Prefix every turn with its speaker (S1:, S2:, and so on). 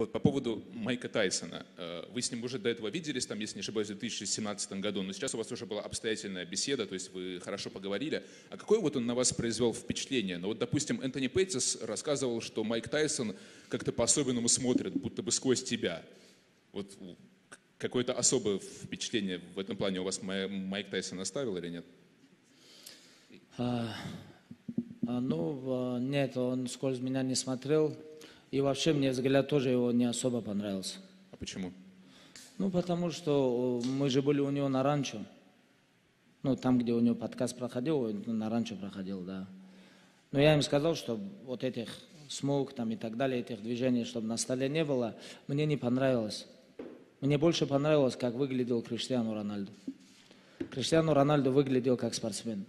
S1: Вот по поводу Майка Тайсона. Э, вы с ним уже до этого виделись, там, если не ошибаюсь, в 2017 году, но сейчас у вас уже была обстоятельная беседа, то есть вы хорошо поговорили. А какое вот он на вас произвел впечатление? Ну вот, допустим, Энтони Пейтис рассказывал, что Майк Тайсон как-то по-особенному смотрит, будто бы сквозь тебя. Вот какое-то особое впечатление в этом плане у вас Майк Тайсон оставил или нет?
S2: А, а, ну, а, нет, он сквозь меня не смотрел. И вообще мне взгляд тоже его не особо понравился.
S1: А почему?
S2: Ну, потому что мы же были у него на ранчо. Ну, там, где у него подкаст проходил, на ранчо проходил, да. Но я им сказал, что вот этих смог там и так далее, этих движений, чтобы на столе не было, мне не понравилось. Мне больше понравилось, как выглядел Криштиану Рональду. Криштиану Рональду выглядел как спортсмен.